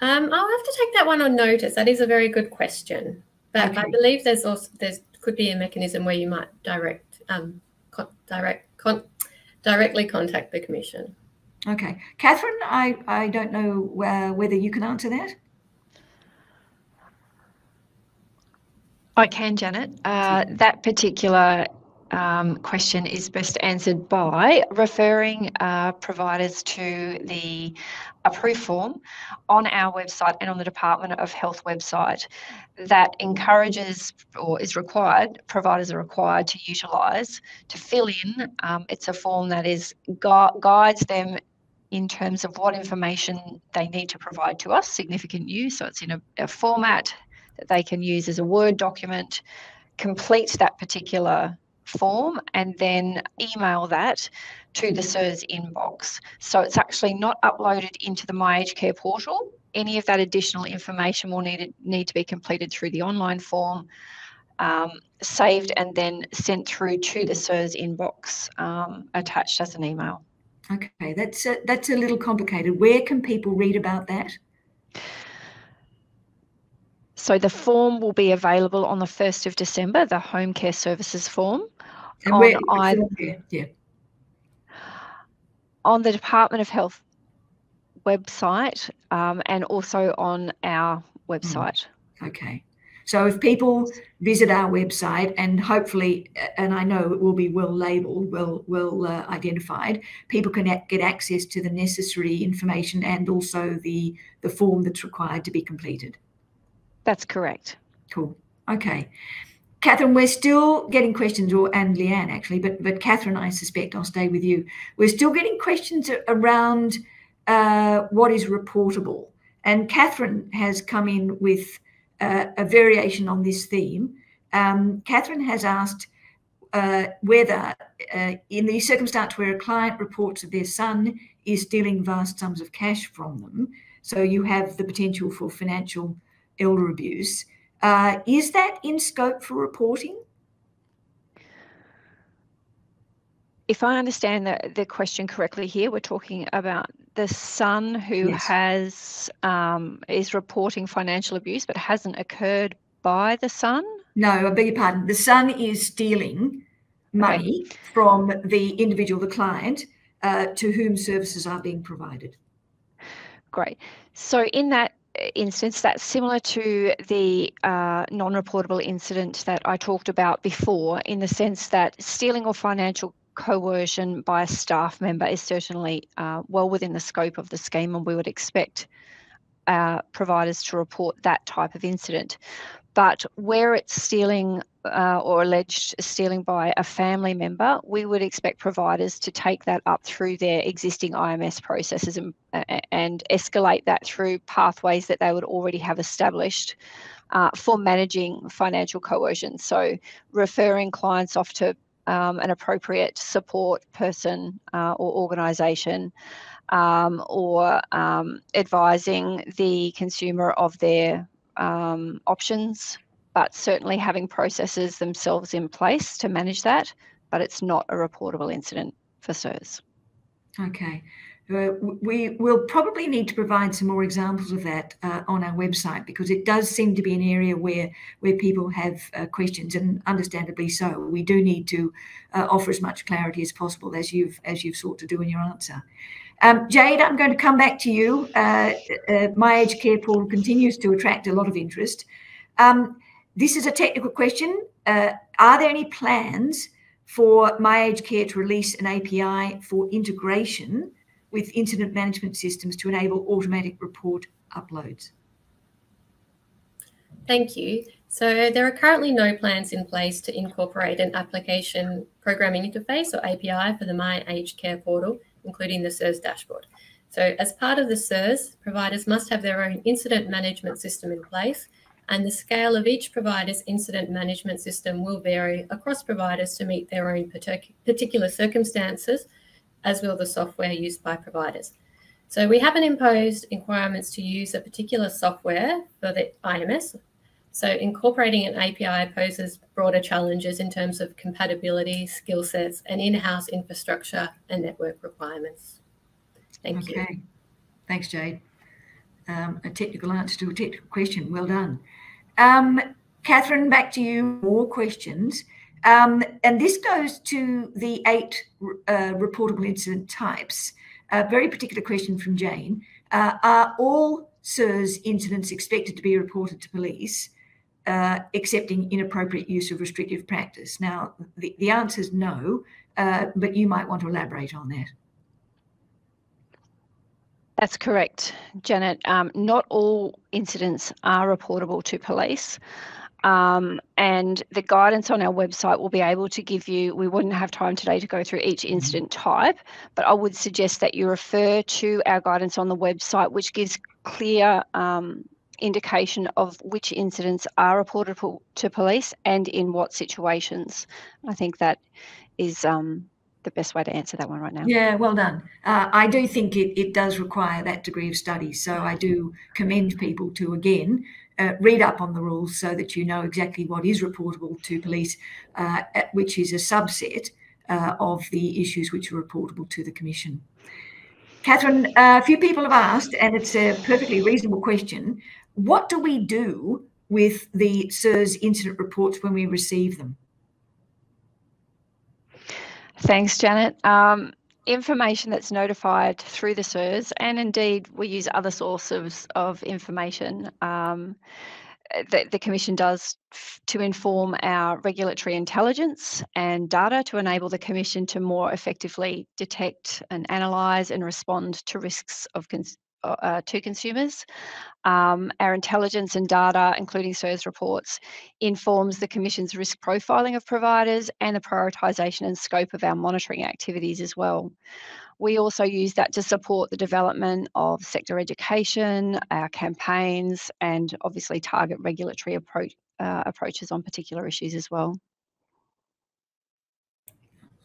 Um, I'll have to take that one on notice. That is a very good question. But okay. I believe there's also there's could be a mechanism where you might direct um, con- direct con- directly contact the commission. Okay, Catherine, I I don't know uh, whether you can answer that. I can, Janet. Uh, that particular um, question is best answered by referring uh, providers to the approved form on our website and on the Department of Health website that encourages or is required, providers are required to utilise to fill in. Um, it's a form that is gu- guides them in terms of what information they need to provide to us, significant use. So it's in a, a format that they can use as a Word document, complete that particular form and then email that to the SIRS inbox. So it's actually not uploaded into the My Aged Care portal. Any of that additional information will need, need to be completed through the online form, um, saved and then sent through to the SIRS inbox um, attached as an email. Okay, that's a, that's a little complicated. Where can people read about that? So the form will be available on the 1st of December, the home care services form. And on, either, yeah. on the Department of Health website um, and also on our website. Okay. So if people visit our website and hopefully, and I know it will be well labelled, well well uh, identified, people can get access to the necessary information and also the the form that's required to be completed. That's correct. Cool. Okay. Catherine, we're still getting questions, or and Leanne actually, but but Catherine, I suspect I'll stay with you. We're still getting questions around uh, what is reportable, and Catherine has come in with uh, a variation on this theme. Um, Catherine has asked uh, whether, uh, in the circumstance where a client reports that their son is stealing vast sums of cash from them, so you have the potential for financial elder abuse uh, is that in scope for reporting? If I understand the, the question correctly here, we're talking about the son who yes. has um, is reporting financial abuse but hasn't occurred by the son? No, I beg your pardon. The son is stealing money from the individual, the client, uh, to whom services are being provided. Great. So in that instance, that's similar to the uh, non reportable incident that I talked about before, in the sense that stealing or financial coercion by a staff member is certainly uh, well within the scope of the scheme, and we would expect uh, providers to report that type of incident. But where it's stealing uh, or alleged stealing by a family member, we would expect providers to take that up through their existing IMS processes and, and escalate that through pathways that they would already have established uh, for managing financial coercion. So, referring clients off to um, an appropriate support person uh, or organisation. Um, or um, advising the consumer of their um, options, but certainly having processes themselves in place to manage that. But it's not a reportable incident for SIRS. Okay. Uh, we will probably need to provide some more examples of that uh, on our website because it does seem to be an area where where people have uh, questions and understandably so. We do need to uh, offer as much clarity as possible as you've as you've sought to do in your answer. Um, Jade, I'm going to come back to you. Uh, uh, My Aged Care pool continues to attract a lot of interest. Um, this is a technical question. Uh, are there any plans for My Aged Care to release an API for integration with incident management systems to enable automatic report uploads? Thank you. So there are currently no plans in place to incorporate an application programming interface or API for the My Aged Care portal including the SIRS dashboard. So as part of the SIRS, providers must have their own incident management system in place, and the scale of each provider's incident management system will vary across providers to meet their own particular circumstances, as will the software used by providers. So we haven't imposed requirements to use a particular software for the IMS. So incorporating an API poses broader challenges in terms of compatibility, skill sets, and in-house infrastructure and network requirements. Thank you. okay. you. Thanks, Jade. Um, a technical answer to a technical question. Well done. Um, Catherine, back to you. More questions. Um, and this goes to the eight uh, reportable incident types. A very particular question from Jane. Uh, are all SIRS incidents expected to be reported to police? uh, accepting inappropriate use of restrictive practice? Now, the, the answer is no, uh, but you might want to elaborate on that. That's correct, Janet. Um, not all incidents are reportable to police. Um, and the guidance on our website will be able to give you, we wouldn't have time today to go through each mm-hmm. incident type, but I would suggest that you refer to our guidance on the website, which gives clear um, indication of which incidents are reported to police and in what situations. I think that is um, the best way to answer that one right now. Yeah, well done. Uh, I do think it, it does require that degree of study. So I do commend people to, again, uh, read up on the rules so that you know exactly what is reportable to police, uh, which is a subset uh, of the issues which are reportable to the Commission. Catherine, uh, a few people have asked, and it's a perfectly reasonable question what do we do with the SIRS incident reports when we receive them? Thanks, Janet. Um, information that's notified through the SIRS, and indeed we use other sources of information um, that the Commission does to inform our regulatory intelligence and data to enable the Commission to more effectively detect and analyse and respond to risks of uh, to consumers. Um, our intelligence and data, including SIRS reports, informs the Commission's risk profiling of providers and the prioritisation and scope of our monitoring activities as well. We also use that to support the development of sector education, our campaigns, and obviously target regulatory uh, approaches on particular issues as well.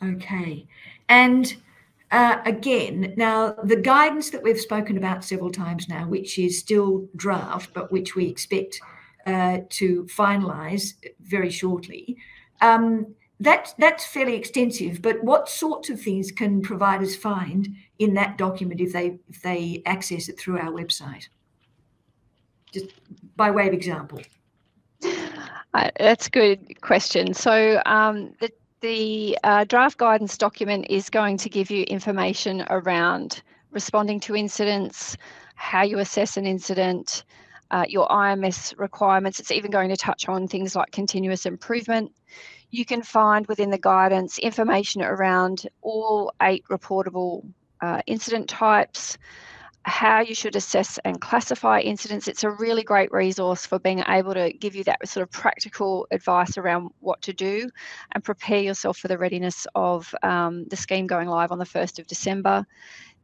Okay. And uh, again, now the guidance that we've spoken about several times now, which is still draft, but which we expect uh, to finalise very shortly, um, that, that's fairly extensive. But what sorts of things can providers find in that document if they if they access it through our website? Just by way of example. Uh, that's a good question. So um, the the uh, draft guidance document is going to give you information around responding to incidents, how you assess an incident, uh, your IMS requirements. It's even going to touch on things like continuous improvement. You can find within the guidance information around all eight reportable uh, incident types, how you should assess and classify incidents. It's a really great resource for being able to give you that sort of practical advice around what to do and prepare yourself for the readiness of um, the scheme going live on the 1st of December.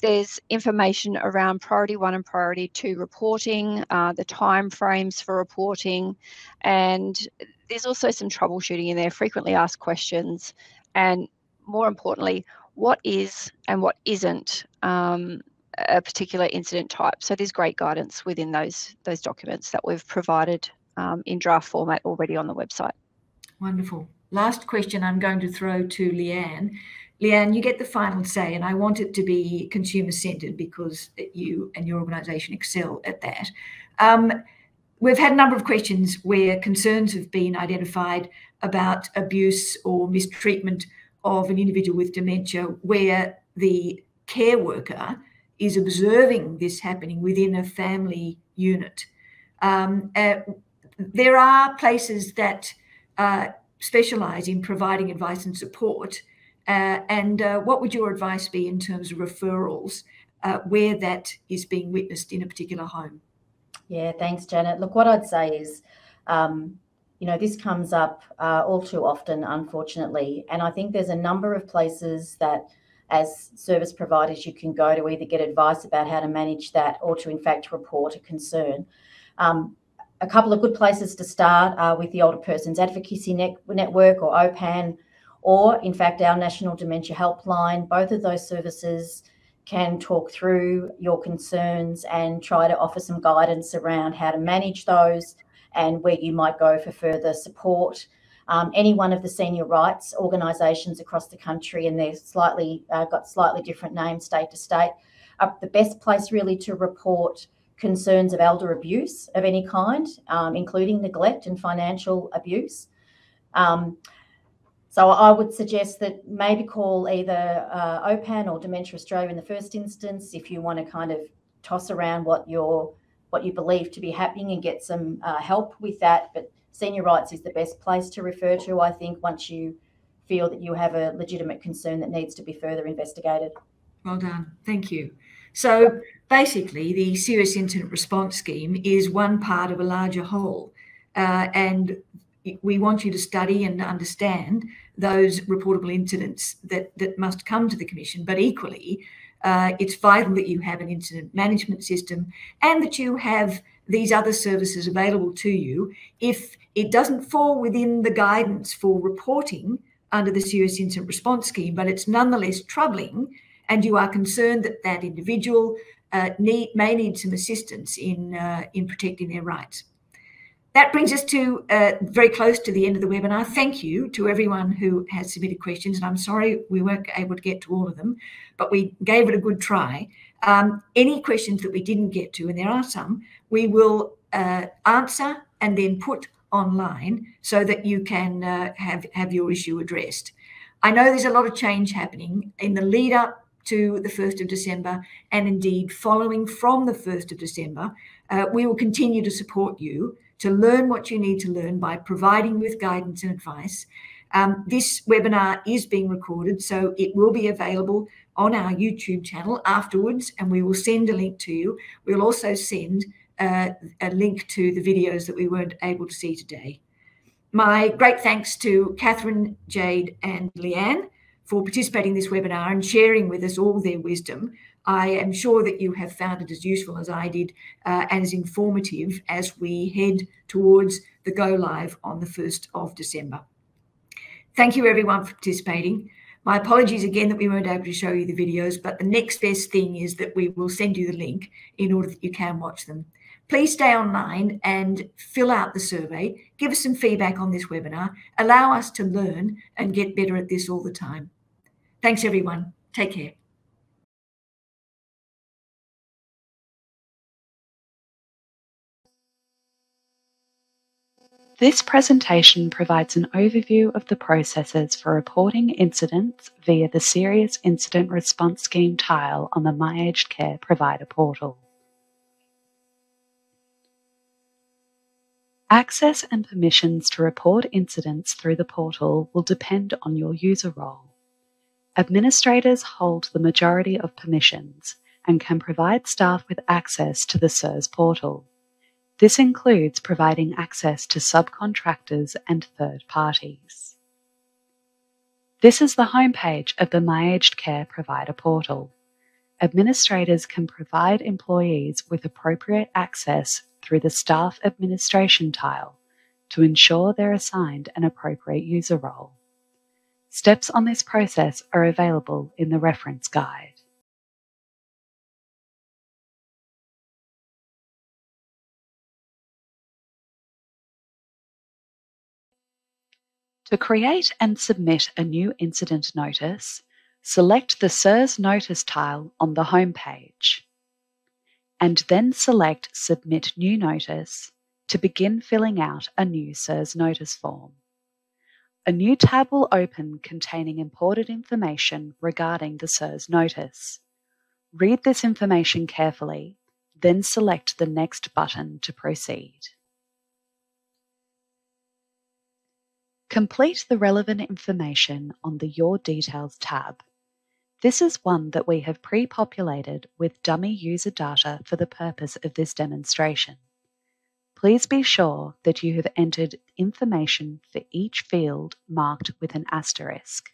There's information around priority one and priority two reporting, uh, the time frames for reporting, and there's also some troubleshooting in there, frequently asked questions, and more importantly, what is and what isn't um, a particular incident type. So there's great guidance within those those documents that we've provided um, in draft format already on the website. Wonderful. Last question I'm going to throw to Leanne. Leanne, you get the final say, and I want it to be consumer centered because you and your organisation excel at that. Um, we've had a number of questions where concerns have been identified about abuse or mistreatment of an individual with dementia, where the care worker is observing this happening within a family unit. Um, uh, there are places that uh, specialise in providing advice and support. Uh, and uh, what would your advice be in terms of referrals uh, where that is being witnessed in a particular home? Yeah, thanks, Janet. Look, what I'd say is, um, you know, this comes up uh, all too often, unfortunately. And I think there's a number of places that as service providers you can go to either get advice about how to manage that or to in fact report a concern. Um, a couple of good places to start are with the Older Persons Advocacy Net- Network or OPAN, or in fact our National Dementia Helpline. Both of those services can talk through your concerns and try to offer some guidance around how to manage those and where you might go for further support um, any one of the senior rights organisations across the country, and they've slightly uh, got slightly different names state to state, are the best place really to report concerns of elder abuse of any kind, um, including neglect and financial abuse. Um, so I would suggest that maybe call either uh, OPAN or Dementia Australia in the first instance if you want to kind of toss around what your what you believe to be happening and get some uh, help with that. But senior rights is the best place to refer to, I think, once you feel that you have a legitimate concern that needs to be further investigated. Well done. Thank you. So basically, the Serious Incident Response Scheme is one part of a larger whole. Uh, and we want you to study and understand those reportable incidents that, that must come to the Commission, but equally, uh, it's vital that you have an incident management system and that you have these other services available to you if it doesn't fall within the guidance for reporting under the Serious Incident Response Scheme, but it's nonetheless troubling, and you are concerned that that individual uh, need, may need some assistance in, uh, in protecting their rights. That brings us to uh, very close to the end of the webinar. Thank you to everyone who has submitted questions, and I'm sorry we weren't able to get to all of them, but we gave it a good try. Um, any questions that we didn't get to, and there are some, we will uh, answer and then put online so that you can uh, have, have your issue addressed. I know there's a lot of change happening in the lead up to the 1st of December and indeed following from the 1st of December. Uh, we will continue to support you to learn what you need to learn by providing with guidance and advice. Um, this webinar is being recorded, so it will be available on our YouTube channel afterwards, and we will send a link to you. We'll also send uh, a link to the videos that we weren't able to see today. My great thanks to Catherine, Jade, and Leanne for participating in this webinar and sharing with us all their wisdom. I am sure that you have found it as useful as I did uh, and as informative as we head towards the go live on the 1st of December. Thank you everyone for participating. My apologies again that we weren't able to show you the videos, but the next best thing is that we will send you the link in order that you can watch them. Please stay online and fill out the survey. Give us some feedback on this webinar. Allow us to learn and get better at this all the time. Thanks, everyone. Take care. This presentation provides an overview of the processes for reporting incidents via the Serious Incident Response Scheme tile on the My Aged Care Provider portal. Access and permissions to report incidents through the portal will depend on your user role. Administrators hold the majority of permissions and can provide staff with access to the SIRS portal. This includes providing access to subcontractors and third parties. This is the homepage of the My Aged Care Provider portal. Administrators can provide employees with appropriate access through the Staff Administration tile to ensure they're assigned an appropriate user role. Steps on this process are available in the reference guide. To create and submit a new incident notice, select the SIRS Notice tile on the home page and then select Submit New Notice to begin filling out a new SIRS notice form. A new tab will open containing important information regarding the SIRS notice. Read this information carefully, then select the Next button to proceed. Complete the relevant information on the Your Details tab. This is one that we have pre-populated with dummy user data for the purpose of this demonstration. Please be sure that you have entered information for each field marked with an asterisk.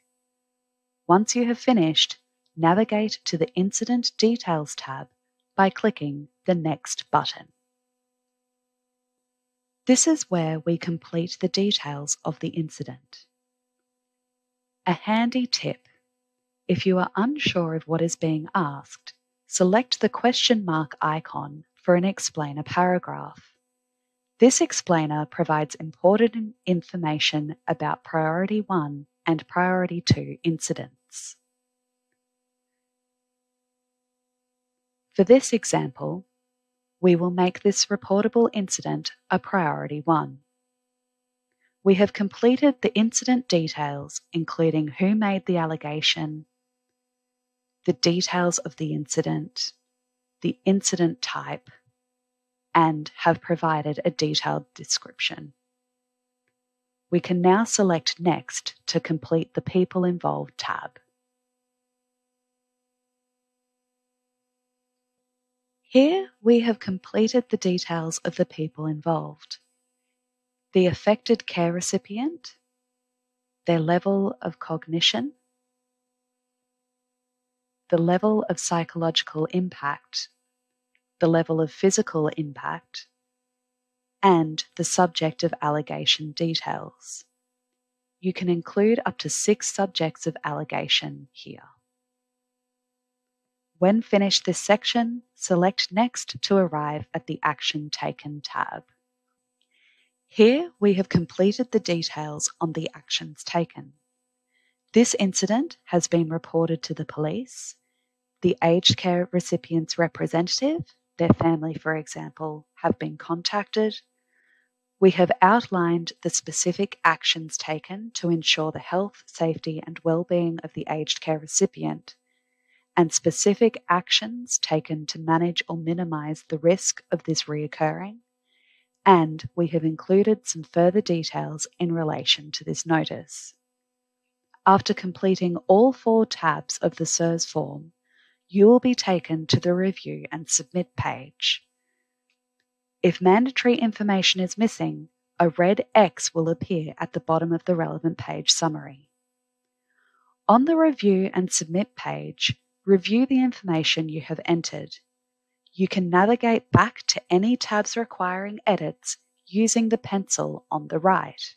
Once you have finished, navigate to the Incident Details tab by clicking the Next button. This is where we complete the details of the incident. A handy tip if you are unsure of what is being asked, select the question mark icon for an explainer paragraph. This explainer provides important information about Priority 1 and Priority 2 incidents. For this example, we will make this reportable incident a Priority 1. We have completed the incident details, including who made the allegation, the details of the incident, the incident type, and have provided a detailed description. We can now select Next to complete the People Involved tab. Here we have completed the details of the people involved. The affected care recipient, their level of cognition, the level of psychological impact, the level of physical impact, and the subject of allegation details. You can include up to six subjects of allegation here. When finished this section, select Next to arrive at the Action Taken tab. Here we have completed the details on the actions taken. This incident has been reported to the police. The aged care recipient's representative, their family, for example, have been contacted. We have outlined the specific actions taken to ensure the health, safety, and well-being of the aged care recipient, and specific actions taken to manage or minimize the risk of this reoccurring. And we have included some further details in relation to this notice. After completing all four tabs of the SIRS form, you will be taken to the Review and Submit page. If mandatory information is missing, a red X will appear at the bottom of the relevant page summary. On the Review and Submit page, review the information you have entered. You can navigate back to any tabs requiring edits using the pencil on the right.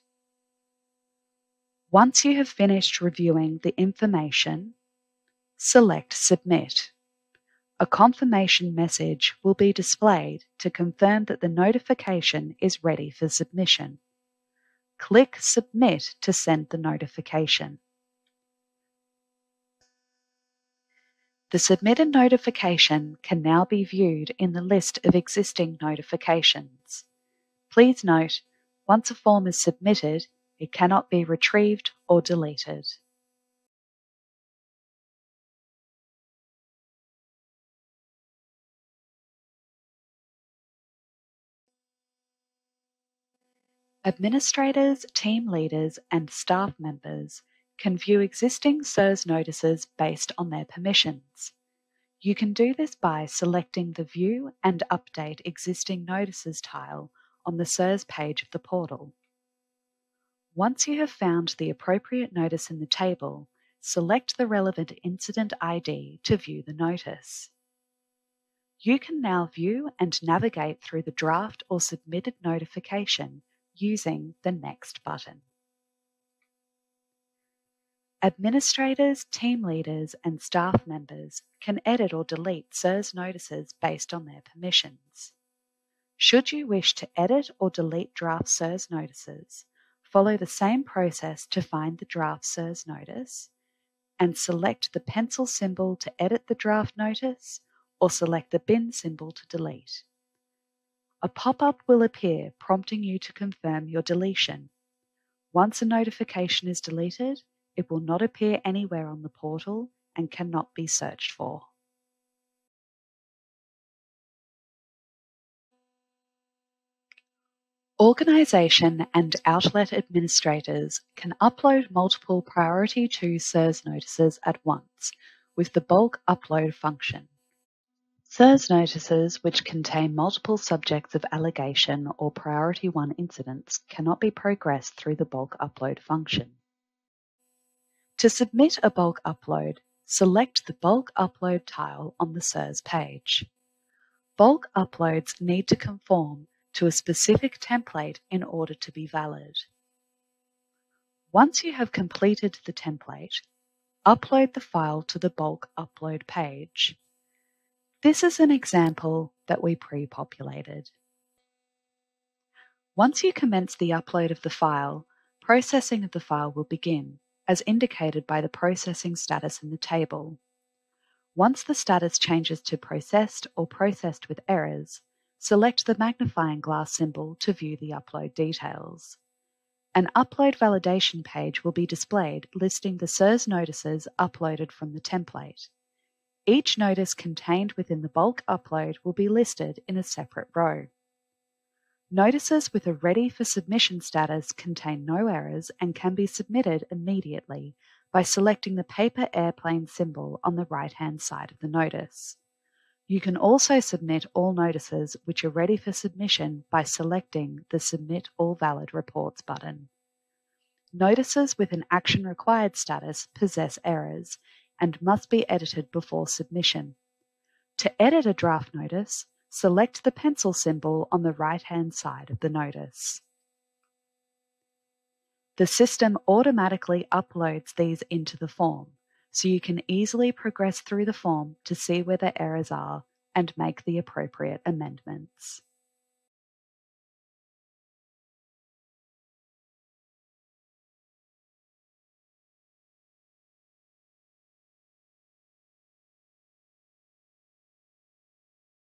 Once you have finished reviewing the information, select Submit. A confirmation message will be displayed to confirm that the notification is ready for submission. Click Submit to send the notification. The submitted notification can now be viewed in the list of existing notifications. Please note, once a form is submitted, it cannot be retrieved or deleted. Administrators, team leaders, and staff members can view existing SIRS notices based on their permissions. You can do this by selecting the View and Update Existing Notices tile on the SIRS page of the portal. Once you have found the appropriate notice in the table, select the relevant incident ID to view the notice. You can now view and navigate through the draft or submitted notification using the Next button. Administrators, team leaders, and staff members can edit or delete SIRS notices based on their permissions. Should you wish to edit or delete draft SIRS notices, follow the same process to find the draft SIRS notice and select the pencil symbol to edit the draft notice or select the bin symbol to delete. A pop-up will appear prompting you to confirm your deletion. Once a notification is deleted, it will not appear anywhere on the portal and cannot be searched for. Organisation and outlet administrators can upload multiple Priority 2 SIRS notices at once with the bulk upload function. SIRS notices which contain multiple subjects of allegation or Priority 1 incidents cannot be progressed through the bulk upload function. To submit a bulk upload, select the Bulk Upload tile on the SIRS page. Bulk uploads need to conform to a specific template in order to be valid. Once you have completed the template, upload the file to the bulk upload page. This is an example that we pre-populated. Once you commence the upload of the file, processing of the file will begin as indicated by the processing status in the table. Once the status changes to processed or processed with errors, select the magnifying glass symbol to view the upload details. An upload validation page will be displayed listing the SIRS notices uploaded from the template. Each notice contained within the bulk upload will be listed in a separate row. Notices with a ready for submission status contain no errors and can be submitted immediately by selecting the paper airplane symbol on the right-hand side of the notice. You can also submit all notices which are ready for submission by selecting the Submit All Valid Reports button. Notices with an action required status possess errors and must be edited before submission. To edit a draft notice, select the pencil symbol on the right-hand side of the notice. The system automatically uploads these into the form, so you can easily progress through the form to see where the errors are and make the appropriate amendments.